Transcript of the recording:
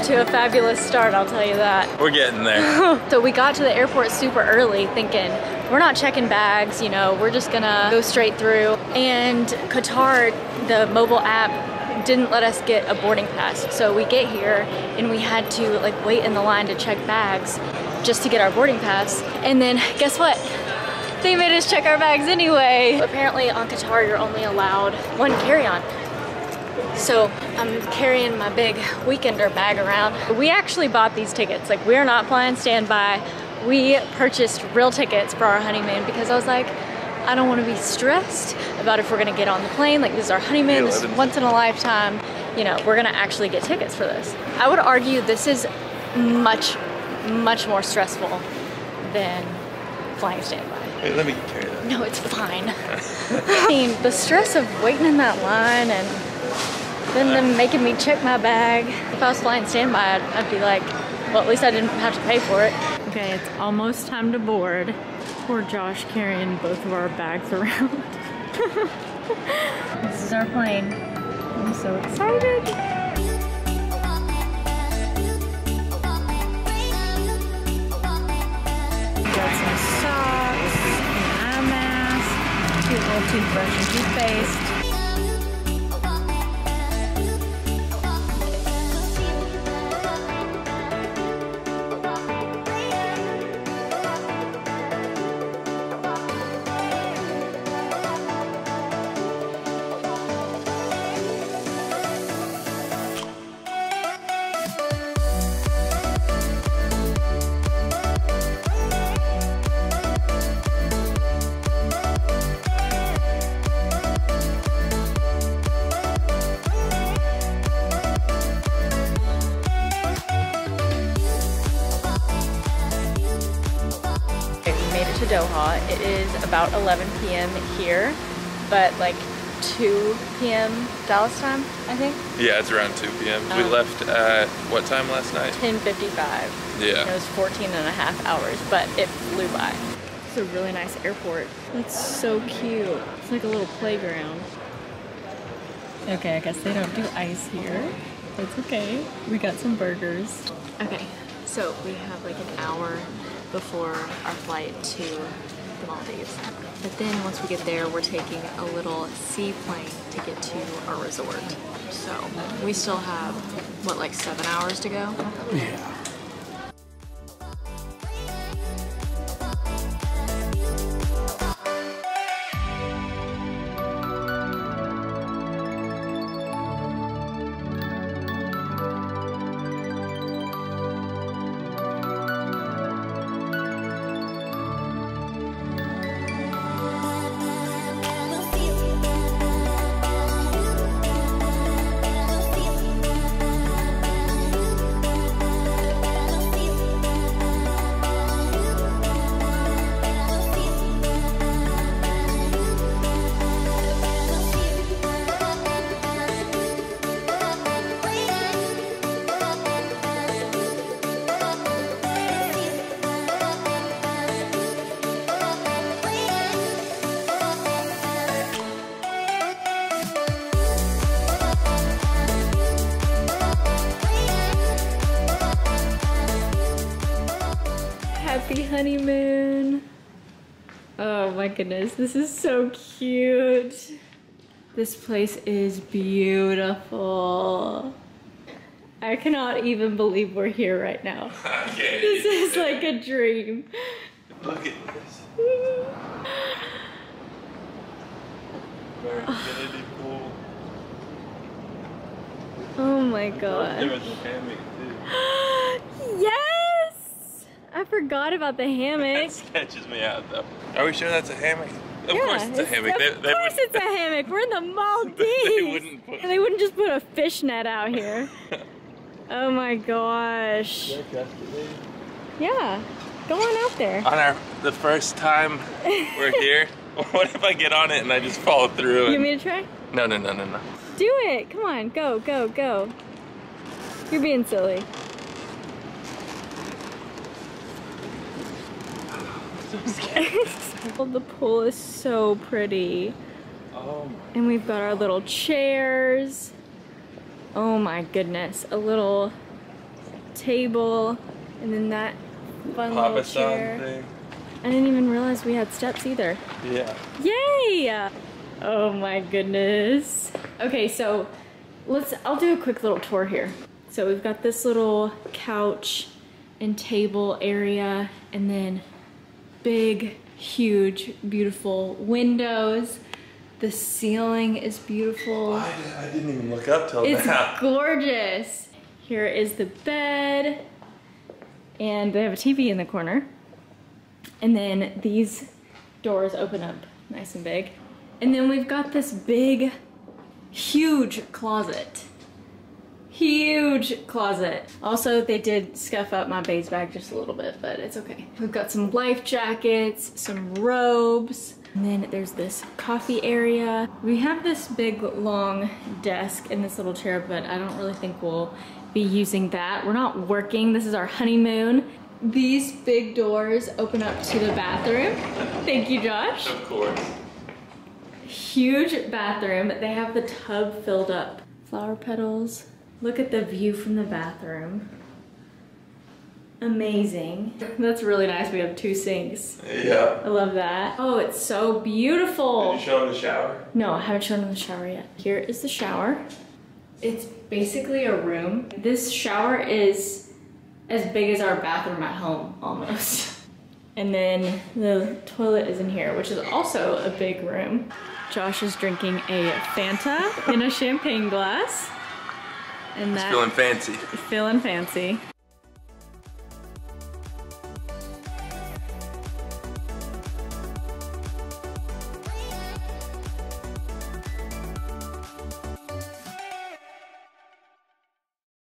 off to a fabulous start, I'll tell you that. We're getting there. So we got to the airport super early thinking we're not checking bags, you know, we're just gonna go straight through. And Qatar, the mobile app, didn't let us get a boarding pass. So we get here and we had to like wait in the line to check bags just to get our boarding pass. And then guess what? They made us check our bags anyway. Apparently on Qatar, you're only allowed one carry-on. So I'm carrying my big weekender bag around. We actually bought these tickets. Like we're not flying standby. We purchased real tickets for our honeymoon because I was like, I don't want to be stressed about if we're gonna get on the plane. Like this is our honeymoon, this is once in a lifetime. You know, we're gonna actually get tickets for this. I would argue this is much, much more stressful than flying standby. Wait, let me carry that. No, it's fine. I mean, the stress of waiting in that line and then them making me check my bag. If I was flying standby, I'd, I'd be like, well, at least I didn't have to pay for it. Okay, it's almost time to board. Poor Josh carrying both of our bags around. this is our plane. I'm so excited. Toothbrush and toothpaste. To Doha. It is about 11 p.m. here, but like 2 p.m. Dallas time, I think. Yeah, it's around 2 p.m. we Oh. left at what time last night? 10:55. Yeah. It was 14 and a half hours, but it flew by. It's a really nice airport. It's so cute. It's like a little playground. Okay, I guess they don't do ice here. That's okay. We got some burgers. Okay, so we have like an hour before our flight to the Maldives. But then once we get there, we're taking a little seaplane to get to our resort. So we still have, what, like seven hours to go? Happy honeymoon. Oh my goodness, this is so cute. This place is beautiful. I cannot even believe we're here right now. Okay. This is like a dream. Look at this. Very. Oh my There god. was a hammock too. yes! I forgot about the That hammock. sketches me out though. Are we sure that's a hammock? Of yeah, course it's a hammock. Of They- they course wouldn't- it's a hammock. We're in the Maldives. they wouldn't put- they wouldn't just put a fishnet out here. oh my gosh. Yeah. Go on out there. On our the first time we're here, what if I get on it and I just fall through? You And, want me to try? no, no, no, no, no. Do it. Come on. Go, go, go. You're being silly. Oh, the pool is so pretty. Oh my. And we've got our little chairs. Oh my goodness. A little table, and then that fun little chair. Thing. I didn't even realize we had steps either. Yeah. Yay! Oh my goodness. Okay, so let's, I'll do a quick little tour here. So we've got this little couch and table area and then big, huge, beautiful windows. The ceiling is beautiful. I, I didn't even look up till It's now. gorgeous. Here is the bed and they have a TV in the corner. And then these doors open up nice and big. And then we've got this big, huge closet. Huge closet. Also, they did scuff up my Béis bag just a little bit, but it's okay. We've got some life jackets, some robes, and then there's this coffee area. We have this big, long desk and this little chair, but I don't really think we'll be using that. We're not working. This is our honeymoon. These big doors open up to the bathroom. Thank you, Josh Of course. huge bathroom. They have the tub filled up. Flower petals. Look at the view from the bathroom. Amazing. That's really nice. We have two sinks. Yeah. I love that. Oh, it's so Did beautiful. you show him the shower? No, I haven't shown them the shower yet. Here is the shower. It's basically a room. This shower is as big as our bathroom at home, almost. And then the toilet is in here, which is also a big room. Josh is drinking a Fanta in a champagne glass. And It's that feeling fancy. feeling fancy.